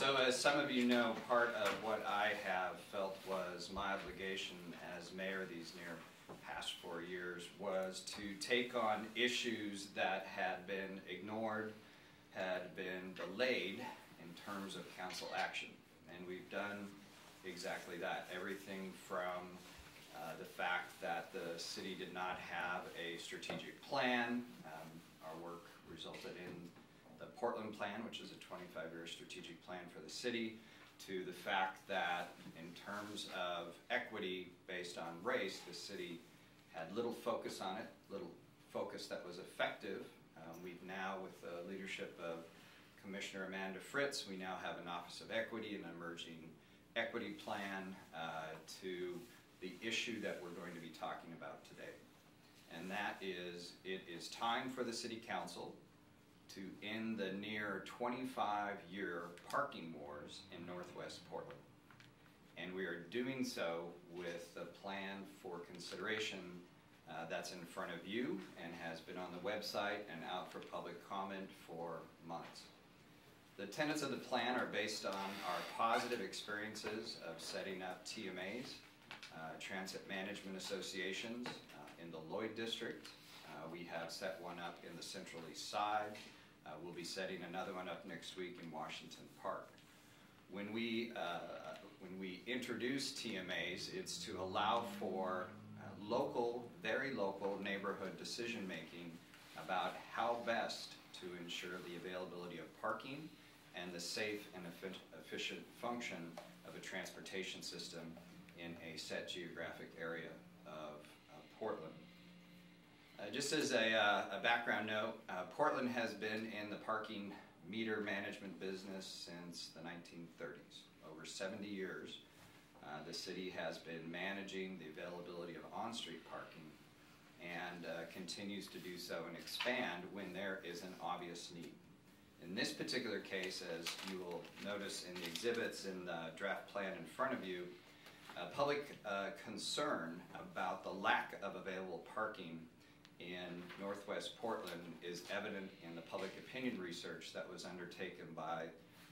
So as some of you know, part of what I have felt was my obligation as mayor these near past four years was to take on issues that had been ignored, had been delayed in terms of council action. And we've done exactly that. Everything from uh, the fact that the city did not have a strategic plan. Um, our work resulted in Portland Plan, which is a 25-year strategic plan for the city, to the fact that in terms of equity based on race, the city had little focus on it, little focus that was effective. Um, we've now, with the leadership of Commissioner Amanda Fritz, we now have an Office of Equity, and an emerging equity plan uh, to the issue that we're going to be talking about today. And that is, it is time for the City Council to end the near 25-year parking wars in Northwest Portland. And we are doing so with the plan for consideration uh, that's in front of you and has been on the website and out for public comment for months. The tenets of the plan are based on our positive experiences of setting up TMAs, uh, Transit Management Associations uh, in the Lloyd District. Uh, we have set one up in the Central East Side. Uh, we'll be setting another one up next week in Washington Park. When we, uh, when we introduce TMAs, it's to allow for uh, local, very local neighborhood decision making about how best to ensure the availability of parking and the safe and efficient function of a transportation system in a set geographic area of Portland. Uh, just as a, uh, a background note, uh, Portland has been in the parking meter management business since the 1930s. Over 70 years, uh, the city has been managing the availability of on-street parking and uh, continues to do so and expand when there is an obvious need. In this particular case, as you will notice in the exhibits in the draft plan in front of you, public concern about the lack of available parking in Northwest Portland is evident in the public opinion research that was undertaken by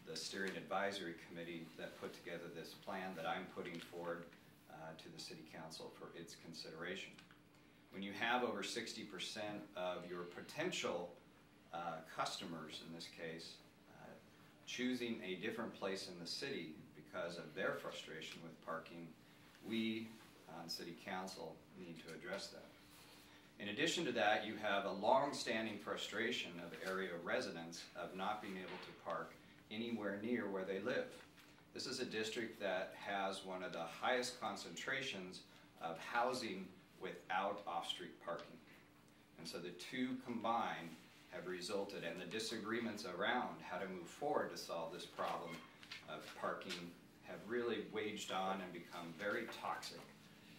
the steering advisory committee that put together this plan that I'm putting forward uh, to the City Council for its consideration. When you have over 60% of your potential uh, customers, in this case, uh, choosing a different place in the city because of their frustration with parking, we on City Council need to address that. In addition to that, you have a long-standing frustration of area residents of not being able to park anywhere near where they live. This is a district that has one of the highest concentrations of housing without off-street parking. And so the two combined have resulted, and the disagreements around how to move forward to solve this problem of parking have really waged on and become very toxic,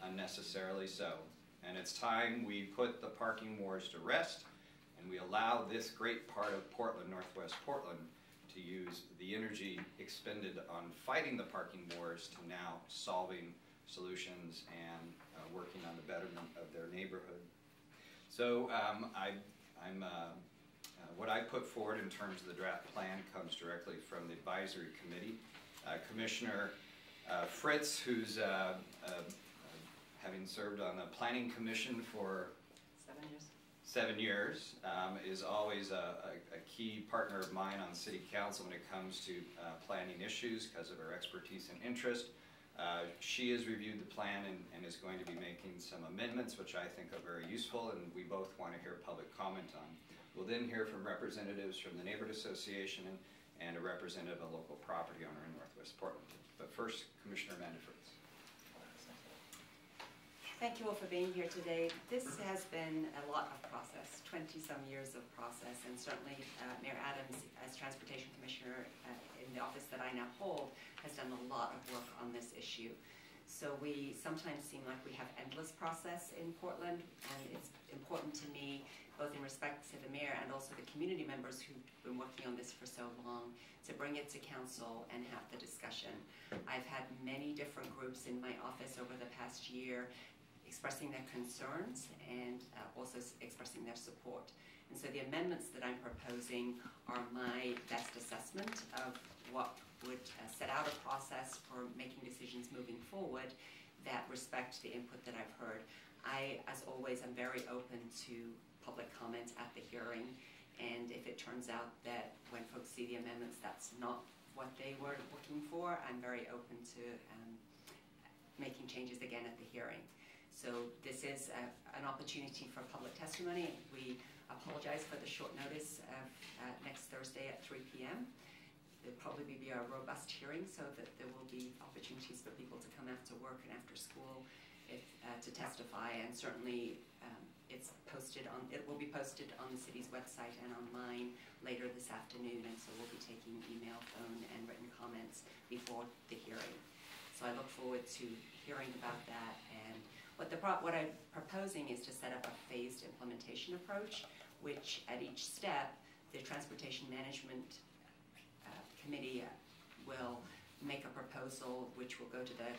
unnecessarily so. And it's time we put the parking wars to rest and we allow this great part of Portland, Northwest Portland, to use the energy expended on fighting the parking wars to now solving solutions and uh, working on the betterment of their neighborhood. So um, I, am uh, uh, what I put forward in terms of the draft plan comes directly from the advisory committee. Uh, Commissioner uh, Fritz, who's uh, having served on the Planning Commission for seven years, seven years um, is always a, a, a, key partner of mine on City Council when it comes to uh, planning issues because of her expertise and interest. Uh, she has reviewed the plan and, and, is going to be making some amendments, which I think are very useful, and we both want to hear public comment on. We'll then hear from representatives from the Neighborhood Association and, and a representative of a local property owner in Northwest Portland. But first, Commissioner Fritz. Thank you all for being here today. This has been a lot of process, 20-some years of process, and certainly uh, Mayor Adams, as Transportation Commissioner uh, in the office that I now hold, has done a lot of work on this issue. So we sometimes seem like we have endless process in Portland, and it's important to me, both in respect to the mayor and also the community members who've been working on this for so long, to bring it to council and have the discussion. I've had many different groups in my office over the past year expressing their concerns and uh, also expressing their support. And so the amendments that I'm proposing are my best assessment of what would uh, set out a process for making decisions moving forward that respect the input that I've heard. I, as always, am very open to public comments at the hearing, and if it turns out that when folks see the amendments, that's not what they were looking for, I'm very open to um, making changes again at the hearing. So this is a, an opportunity for public testimony. We apologize for the short notice of uh, next Thursday at 3 p.m. There'll probably be a robust hearing so that there will be opportunities for people to come after work and after school if, uh, to testify. And certainly um, it's posted on, it will be posted on the city's website and online later this afternoon. And so we'll be taking email, phone, and written comments before the hearing. So I look forward to hearing about that. And what the what I'm proposing is to set up a phased implementation approach, which at each step, the transportation management uh, committee will make a proposal which will go to the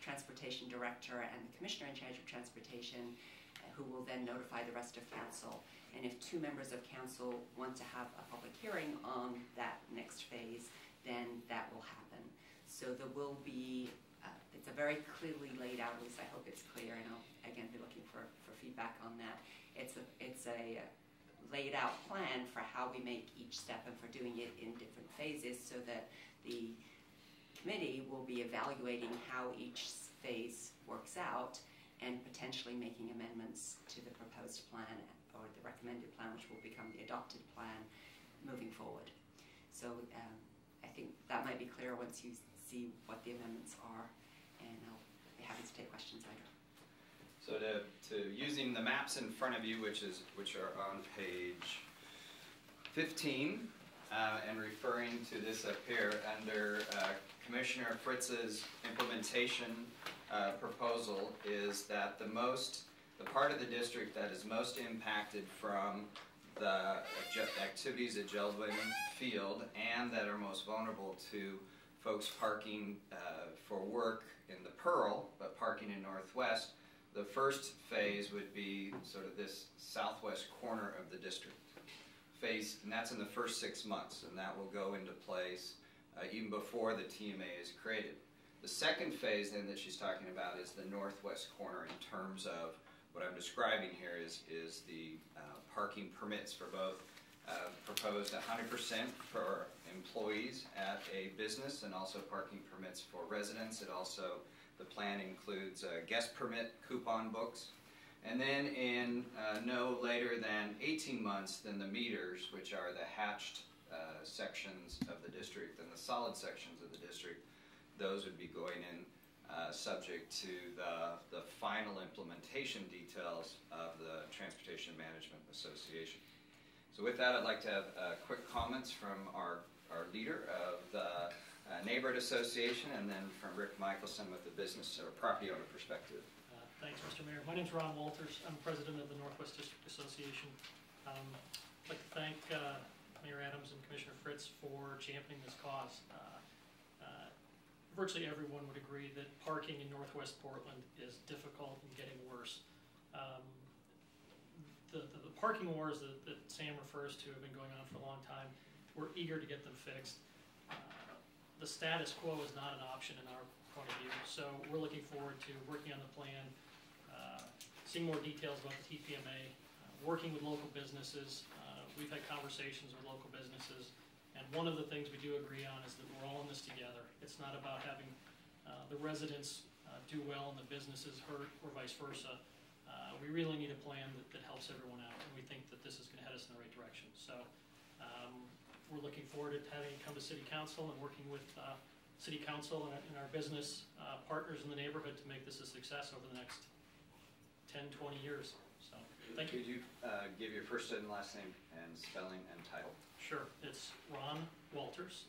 transportation director and the commissioner in charge of transportation, uh, who will then notify the rest of council. And if two members of council want to have a public hearing on that next phase, then that will happen. So there will be, uh, it's a very clearly laid out, at least I hope it's clear, and I'll again be looking for, for feedback on that. It's a, it's a laid out plan for how we make each step and for doing it in different phases so that the committee will be evaluating how each phase works out and potentially making amendments to the proposed plan or the recommended plan, which will become the adopted plan moving forward. So um, I think that might be clear once you see what the amendments are, and I'll be happy to take questions later. So to, to using the maps in front of you, which is, which are on page fifteen, uh, and referring to this up here, under, uh, Commissioner Fritz's implementation, uh, proposal is that the most, the part of the district that is most impacted from the activities at Jeld-Wen Field and that are most vulnerable to folks parking, uh, for work in the Pearl, but parking in Northwest, the first phase would be sort of this southwest corner of the district. Phase, and that's in the first six months, and that will go into place uh, even before the TMA is created. The second phase then that she's talking about is the northwest corner in terms of what I'm describing here is, is the uh, parking permits for both uh, proposed 100% for employees at a business and also parking permits for residents. It also the plan includes uh, guest permit coupon books. And then in uh, no later than 18 months, then the meters, which are the hatched uh, sections of the district and the solid sections of the district, those would be going in uh, subject to the, the final implementation details of the Transportation Management Association. So with that, I'd like to have uh, quick comments from our, our leader of the uh, neighborhood association, and then from Rick Michaelson with the business or property owner perspective. Uh, Thanks, Mr. Mayor. My name is Ron Walters. I'm president of the Northwest District Association. Um, I'd like to thank uh, Mayor Adams and Commissioner Fritz for championing this cause. Uh, uh, Virtually everyone would agree that parking in Northwest Portland is difficult and getting worse. Um, The, the the parking wars that, that Sam refers to have been going on for a long time. We're eager to get them fixed. Uh, the status quo is not an option in our point of view. So we're looking forward to working on the plan, uh, seeing more details about the TPMA, uh, working with local businesses. Uh, We've had conversations with local businesses, and one of the things we do agree on is that we're all in this together. It's not about having uh, the residents uh, do well and the businesses hurt, or vice versa. Uh, We really need a plan that, that helps everyone out, and we think that this is gonna head us in the right direction. So um, we're looking forward to having you come to city council and working with uh, city council and our- and our business uh, partners in the neighborhood to make this a success over the next 10, 20 years. So, thank you. Could you uh, give your first and last name and spelling and title? Sure, it's Ron Walters,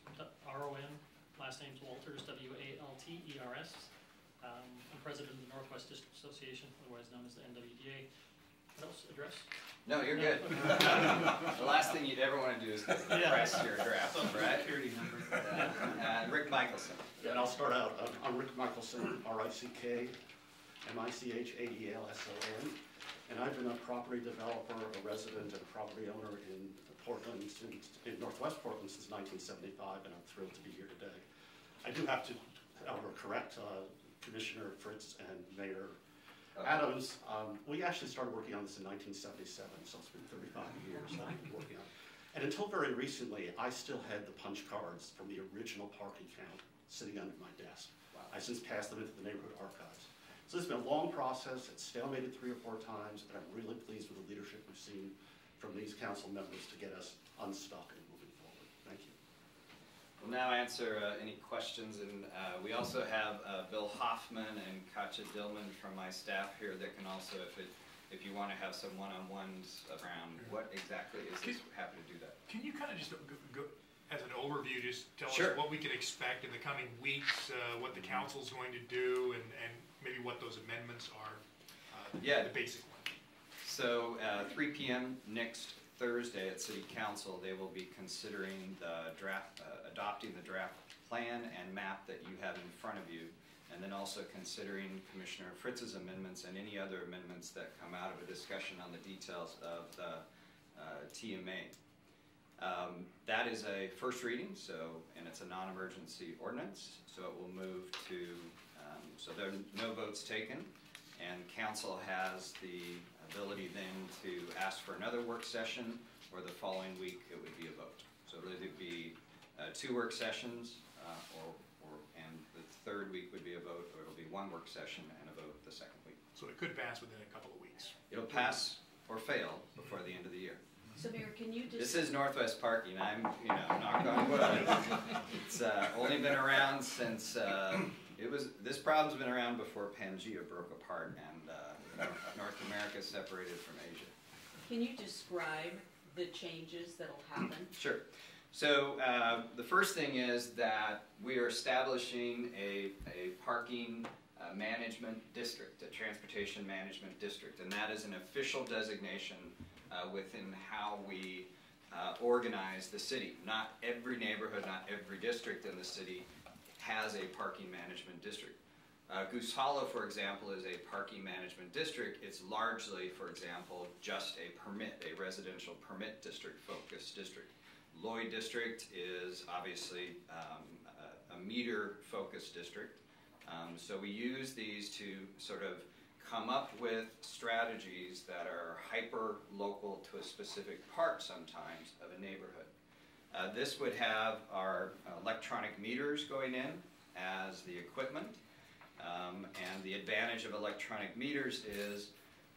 R-O-N, last name's Walters, W-A-L-T-E-R-S. Um, I'm president of the Northwest District Association, otherwise known as the NWDA. What else, address? No, you're No. good. The last thing you'd ever want to do is Yeah. press your draft, right? Security number. Uh, Rick Michaelson. Yeah, and I'll start out. I'm- I'm Rick Michaelson, R-I-C-K, M-I-C-H-A-E-L-S-O-N. And I've been a property developer, a resident, and a property owner in Portland, since- in Northwest Portland since 1975, and I'm thrilled to be here today. I do have to, however, correct uh, Commissioner Fritz and Mayor Adams. um, We actually started working on this in 1977, so it's been 35 years I've been working on. And until very recently, I still had the punch cards from the original parking count sitting under my desk. Wow. I since passed them into the neighborhood archives. So it's been a long process, it's stalemated three or four times, and I'm really pleased with the leadership we've seen from these council members to get us unstuck and moving forward. Thank you. We'll now answer uh, any questions, and uh, we also have uh, Bill Hoffman and Katja Dillman from my staff here that can also, if it, if you want to have some one-on-ones around what exactly is this, happy to do that. Can you kind of just go, go, as an overview, just tell Sure. us what we can expect in the coming weeks, uh, what the council's going to do, and, and maybe what those amendments are? uh, Yeah. The basic one. So, uh, three PM next Thursday at City Council, they will be considering the draft, uh, adopting the draft plan and map that you have in front of you, and then also considering Commissioner Fritz's amendments and any other amendments that come out of a discussion on the details of the uh, TMA. Um, That is a first reading, so, and it's a non-emergency ordinance, so it will move to, um, so there are no votes taken, and council has the ability then to ask for another work session, or the following week it would be a vote. So it would either be uh, two work sessions, uh, or, or, and the third week would be a vote, or it'll be one work session and a vote the second week. So it could pass within a couple of weeks. It'll pass or fail before the end of the year. So Mayor, can you This is Northwest Parking, I'm, you know, knock on wood. It's, uh, only been around since, uh, it was, this problem's been around before Pangea broke apart and, uh, North America separated from Asia. can you describe the changes that'll happen? Sure. So, uh, the first thing is that we are establishing a, a parking, uh, management district, a transportation management district, and that is an official designation, uh, within how we, uh, organize the city. Not every neighborhood, not every district in the city has a parking management district. Uh, Goose Hollow, for example, is a parking management district. It's largely, for example, just a permit, a residential permit district focused district. Lloyd District is obviously um, a, a meter focused district. Um, so we use these to sort of come up with strategies that are hyper local to a specific part sometimes of a neighborhood. Uh, this would have our electronic meters going in as the equipment. Um, and the advantage of electronic meters is,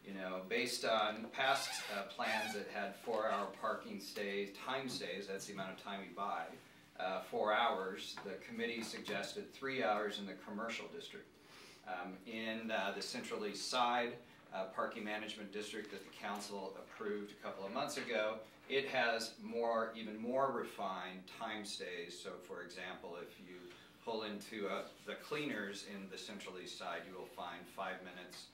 you know, based on past uh, plans that had four-hour parking stays, time stays, that's the amount of time we buy, uh, four hours, the committee suggested three hours in the commercial district. Um, in uh, the Central East Side uh, Parking Management District that the council approved a couple of months ago, it has more, even more refined time stays. So for example, if you pull into uh, the cleaners in the Central East Side, you will find five minutes,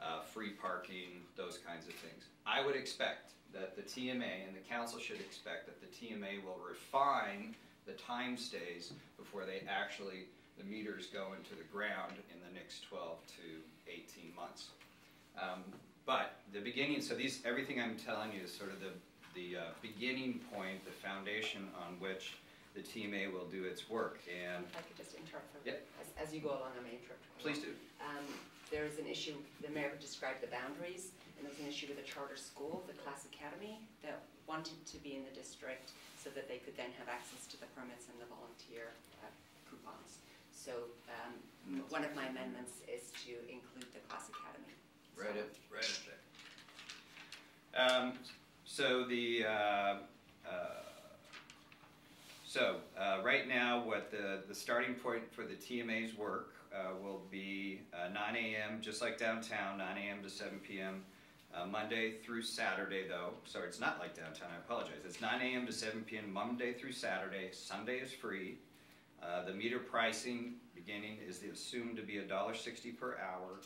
uh, free parking, those kinds of things. I would expect that the TMA, and the council should expect that the TMA will refine the time stays before they actually, the meters go into the ground in the next 12 to 18 months. Um, but the beginning, so these, everything I'm telling you is sort of the, the uh, beginning point, the foundation on which the TMA will do its work. And If I could just interrupt for, Yeah. as, as you go along, I may interrupt. please do. Um, there is an issue, the mayor described the boundaries, and there's an issue with a charter school, the Class Academy, that wanted to be in the district so that they could then have access to the permits and the volunteer uh, coupons. So, um, one of my amendments is to include the Class Academy. Right So- up, right up there. Um, so the, uh, uh, so, uh, right now, what the, the starting point for the TMA's work, uh, will be, uh, nine AM, just like downtown, nine AM to seven PM, uh, Monday through Saturday though, sorry, it's not like downtown, I apologize, it's nine AM to seven PM, Monday through Saturday, Sunday is free. Uh, the meter pricing beginning is assumed to be a dollar sixty per hour.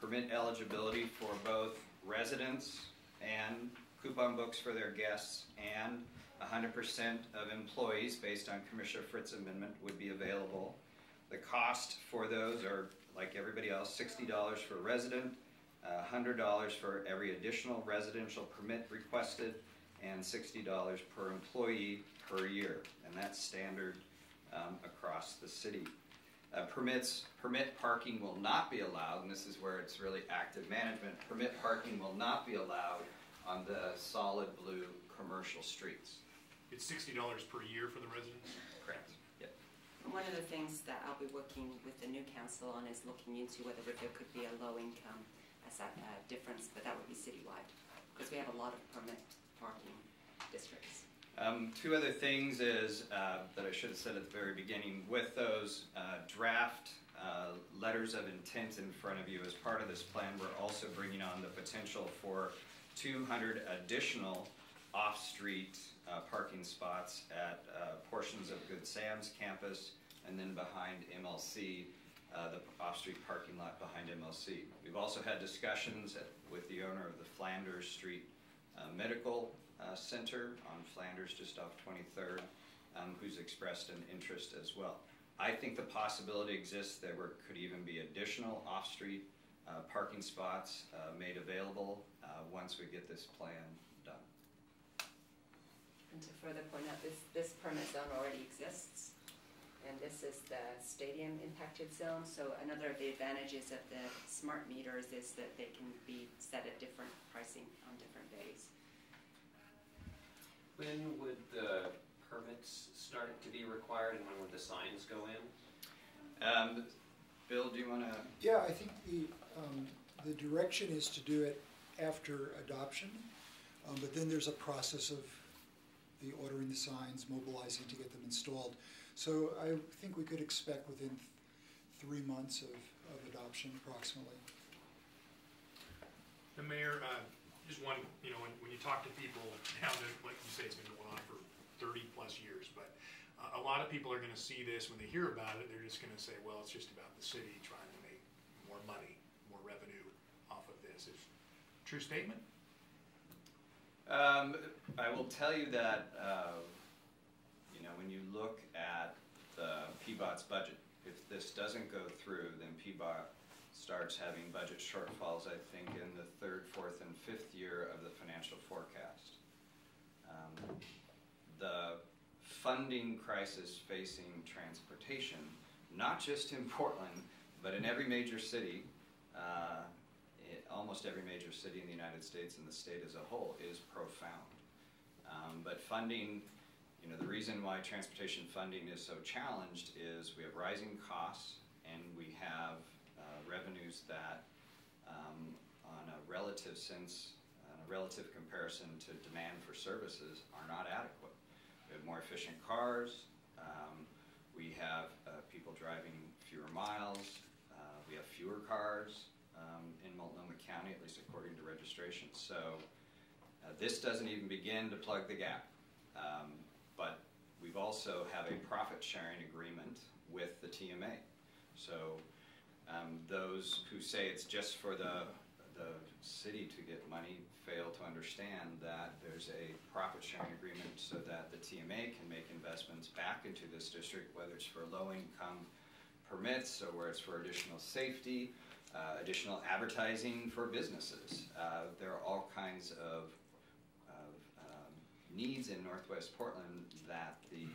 Permit eligibility for both residents and coupon books for their guests and hundred percent of employees based on Commissioner Fritz's amendment would be available. The cost for those are, like everybody else, sixty dollars for a resident, hundred dollars for every additional residential permit requested, and sixty dollars per employee per year, and that's standard um, across the city. Uh, permits, permit parking will not be allowed, and this is where it's really active management. Permit parking will not be allowed on the solid blue commercial streets. It's sixty dollars per year for the residents? Correct. Yep. One of the things that I'll be working with the new council on is looking into whether there could be a low income as a uh, difference, but that would be citywide, because we have a lot of permit parking districts. Um, two other things is, uh, that I should have said at the very beginning, with those, uh, draft, uh, letters of intent in front of you as part of this plan, we're also bringing on the potential for two hundred additional off-street, uh, parking spots at, uh, portions of Good Sam's campus and then behind MLC, uh, the off-street parking lot behind MLC. We've also had discussions at- with the owner of the Flanders Street uh, Medical Center on Flanders, just off 23rd, um, who's expressed an interest as well. I think the possibility exists that there could even be additional off-street uh, parking spots uh, made available uh, once we get this plan. And to further point out, this, this permit zone already exists, and this is the stadium impacted zone, so another of the advantages of the smart meters is that they can be set at different pricing on different days. When would the permits start to be required and when would the signs go in? Um, Bill, do you want to? Yeah, I think the, um, the direction is to do it after adoption, um, but then there's a process of the ordering the signs, mobilizing to get them installed. So I think we could expect within th- three months of, of adoption approximately. The mayor, uh, just one, you know, when, when you talk to people now that, like you say, it's been going on for thirty plus years, but uh, a lot of people are gonna see this, when they hear about it, they're just gonna say, well, it's just about the city trying to make more money, more revenue off of this. Is true statement? Um, I will tell you that, uh, you know, when you look at the PBOT's budget, if this doesn't go through, then PBOT starts having budget shortfalls, I think, in the third, fourth, and fifth year of the financial forecast. Um, The funding crisis facing transportation, not just in Portland, but in every major city, uh, almost every major city in the United States and the state as a whole is profound. Um, but funding, you know, the reason why transportation funding is so challenged is we have rising costs and we have uh, revenues that, um, on a relative sense, on a relative comparison to demand for services, are not adequate. We have more efficient cars. Um, we have uh, people driving fewer miles. Uh, we have fewer cars Multnomah County, at least according to registration. So uh, this doesn't even begin to plug the gap. Um, but we've also have a profit sharing agreement with the TMA. So um, those who say it's just for the the city to get money fail to understand that there's a profit sharing agreement so that the TMA can make investments back into this district, whether it's for low income permits or where it's for additional safety, uh, additional advertising for businesses. Uh, there are all kinds of, of um, needs in Northwest Portland that the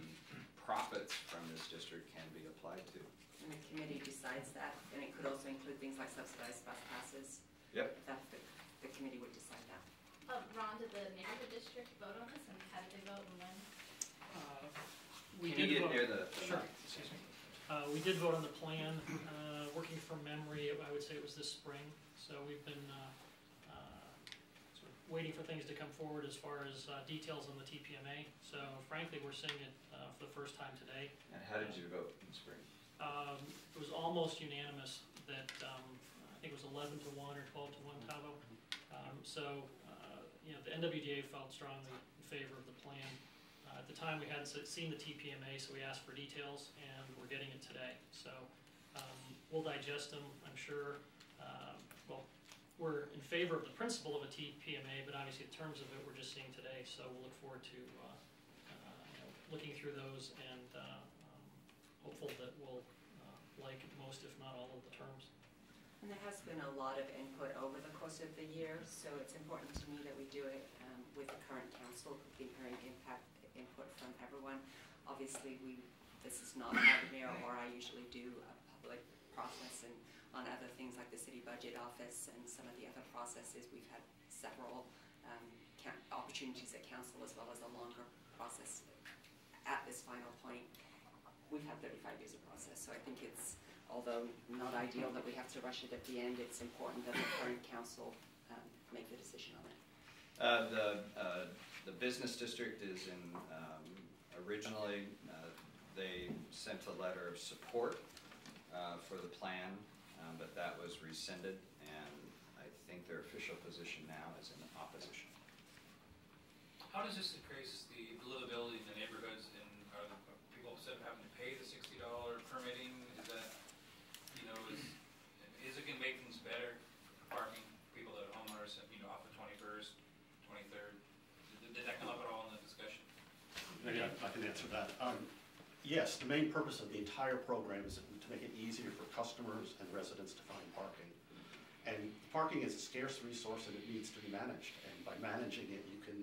profits from this district can be applied to. And the committee decides that, and it could also include things like subsidized bus passes, Yep. if that, the, the committee would decide that. Uh, Ron, did the neighborhood district vote on this, and how did they vote, and when? Uh, We Can you did get vote- near the? the Sure, excuse me. Uh, we did vote on the plan, uh, working from memory, I would say it was this spring, so we've been, uh, uh, sort of waiting for things to come forward as far as, uh, details on the TPMA, so frankly, we're seeing it, uh, for the first time today. And how did you vote in spring? Um, it was almost unanimous that, um, I think it was eleven to one or twelve to one, Tavo. Um, so, uh, you know, the NWDA felt strongly in favor of the plan. Uh, at the time, we hadn't seen the TPMA, so we asked for details, and we're getting it today. So, um, we'll digest them, I'm sure. Um, well, we're in favor of the principle of a TPMA, but obviously the terms of it, we're just seeing today, so we'll look forward to, uh, uh, looking through those and, uh, um, hopeful that we'll, uh, like most, if not all of the terms. And there has been a lot of input over the course of the year, so it's important to me that we do it um, with the current council, been hearing impact, input from everyone. Obviously, we, this is not how mayor or I usually do a public process and on other things like the city budget office and some of the other processes, we've had several um, opportunities at council as well as a longer process at this final point. We've had thirty-five years of process, so I think it's, although not ideal that we have to rush it at the end, it's important that the current council um, make the decision on it. Uh, the, uh, the business district is in, um, originally, uh, they sent a letter of support, uh, for the plan, um, but that was rescinded, and I think their official position now is in opposition. How does this increase the livability the neighborhoods and are the people upset of having to pay the sixty dollar permitting? Is that, you know, is, is it gonna make things better for parking, people that are homeowners, you know, off the twenty-first, twenty-third? Did that come up at all in the discussion? Maybe I I can answer that. Um, Yes, the main purpose of the entire program is to make it easier for customers and residents to find parking. And parking is a scarce resource and it needs to be managed. And by managing it, you can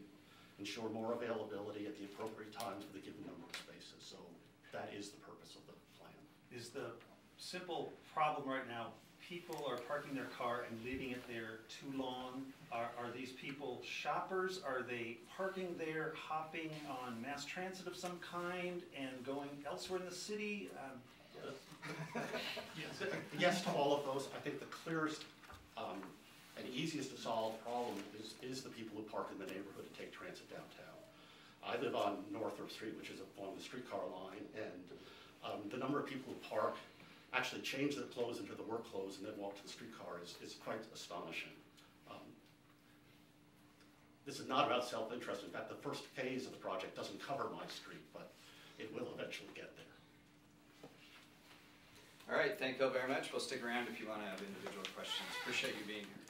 ensure more availability at the appropriate time for the given number of spaces. So that is the purpose of the plan. is the simple problem right now, people are parking their car and leaving it there too long? Are, are these people shoppers? Are they parking there, hopping on mass transit of some kind and going elsewhere in the city? Um, Yes to all of those. I think the clearest um, and easiest to solve problem is, is the people who park in the neighborhood and take transit downtown. I live on Northrup Street, which is along the streetcar line, and um, the number of people who park, actually change their clothes into the work clothes and then walk to the streetcar is, is quite astonishing. Um, This is not about self-interest. In fact, the first phase of the project doesn't cover my street, but it will eventually get there. All right, thank Bill very much. We'll stick around if you want to have individual questions. Appreciate you being here.